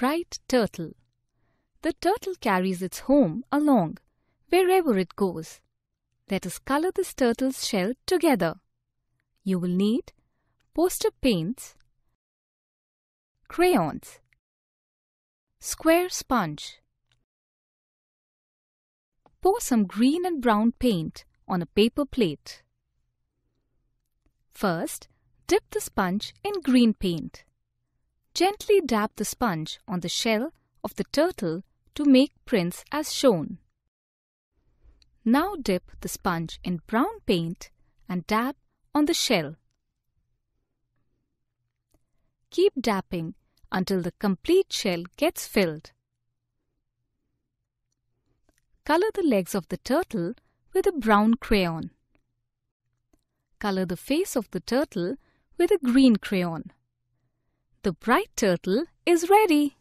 bright turtle. The turtle carries its home along wherever it goes. Let us color this turtle's shell together. You will need poster paints, crayons, square sponge. Pour some green and brown paint on a paper plate. First, dip the sponge in green paint. Gently dab the sponge on the shell of the turtle to make prints as shown. Now dip the sponge in brown paint and dab on the shell. Keep dabbing until the complete shell gets filled. Color the legs of the turtle with a brown crayon. Color the face of the turtle with a green crayon. The bright turtle is ready.